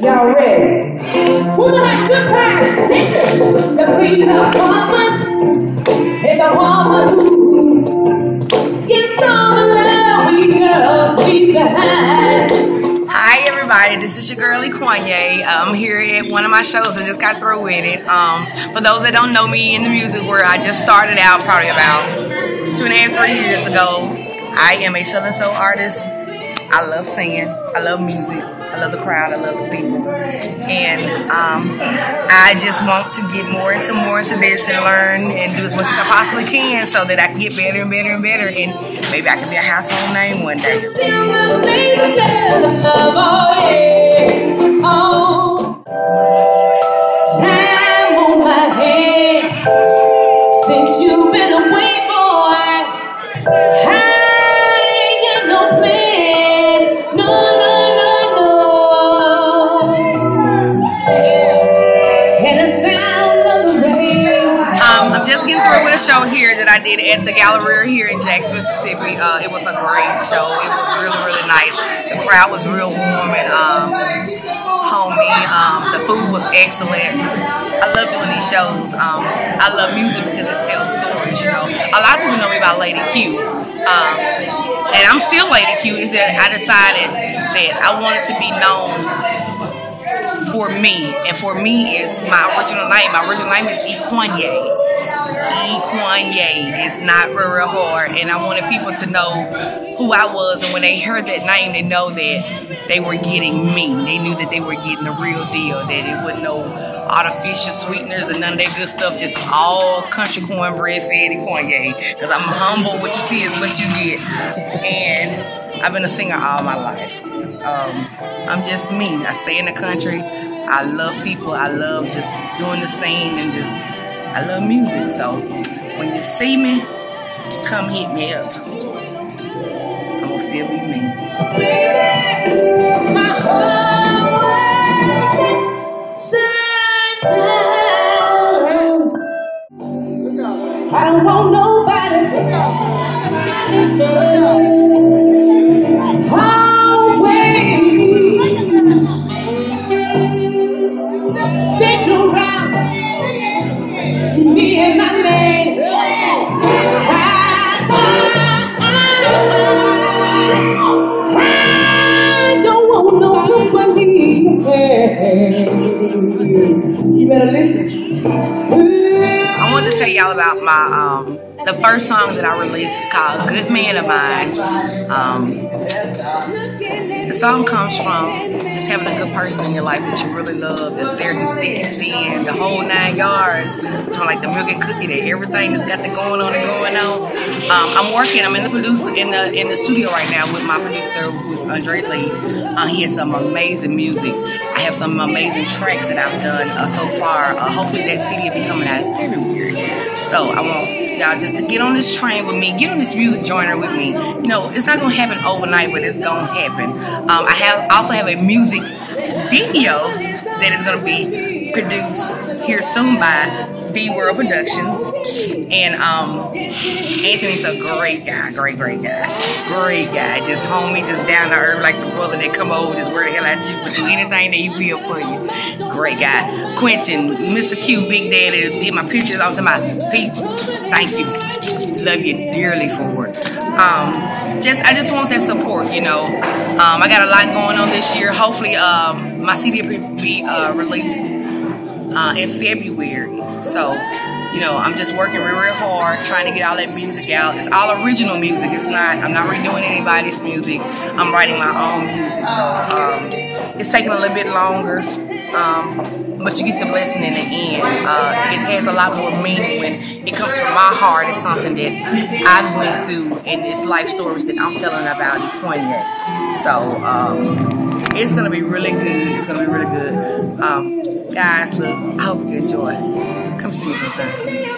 Y'all ready? We're gonna have good time. Listen, the queen of woman is a woman who gets all the love we girls leave behind. Hi everybody, this is your girl Equanya. I'm here at one of my shows. I just got through with it. Um, for those that don't know me in the music world, I just started out probably about two and a half, three years ago. I am a Southern Soul artist. I love singing. I love music. I love the crowd. I love the people. And um, I just want to get more into more into this and learn and do as much as I possibly can so that I can get better and better and better. And maybe I can be a household name one day. Time on my head since you've been just getting through with a show here that I did at the Galleria here in Jackson, Mississippi. Uh, it was a great show. It was really, really nice. The crowd was real warm and um, homey. Um, the food was excellent. I love doing these shows. Um, I love music because it tells stories. You know, a lot of people know me by Lady Q. Um, and I'm still Lady Q. Is that I decided that I wanted to be known for me, and for me is my original name. My original name is Equanya. Equanya. It's not real, real hard, and I wanted people to know who I was, and when they heard that name, they know that they were getting me. They knew that they were getting the real deal. That it wasn't no artificial sweeteners and none of that good stuff. Just all country cornbread fed Equanya. Because I'm humble. What you see is what you get, and I've been a singer all my life. Um, I'm just me. I stay in the country. I love people. I love just doing the scene and just I love music. So when you see me, come hit me up. I'm gonna still be me. My whole world shine down. I don't want nobody always I want to tell y'all about my um the first song that I released is called Good Man of Mine. Um, the song comes from just having a good person in your life that you really love, that's there through thick and thin, the whole nine yards, between like the milk and cookie, that everything that's got the going on and going on. Um, I'm working. I'm in the producer in the in the studio right now with my producer, who's Andre Lee. Uh, he has some amazing music. I have some amazing tracks that I've done uh, so far. Uh, hopefully that CD will be coming out February. So I want y'all just to get on this train with me, get on this music joiner with me. You know, it's not gonna happen overnight, but it's gonna happen. Um, I have also have a music video that is gonna be produced here soon by V Wurld Productions, and um, Anthony's a great guy, great, great guy, great guy. Just homie, just down to earth, like the brother that come over, just where the hell at you, but do anything that he will for you. Great guy, Quentin, Mr. Q, Big Daddy, did my pictures off to my Pete. Thank you, love you dearly for it. Um, just I just want that support, you know. Um, I got a lot going on this year. Hopefully, um, my CD will be uh, released uh, in February. So, you know, I'm just working real, real hard trying to get all that music out. It's all original music. It's not. I'm not redoing anybody's music. I'm writing my own music. So um, it's taking a little bit longer. Um, but you get the blessing in the end. Uh, it has a lot more meaning when it comes from my heart. It's something that I went through, and it's life stories that I'm telling about it poignant. So um, it's gonna be really good. It's gonna be really good, um, guys. Look, I hope you enjoy. Come see me sometime.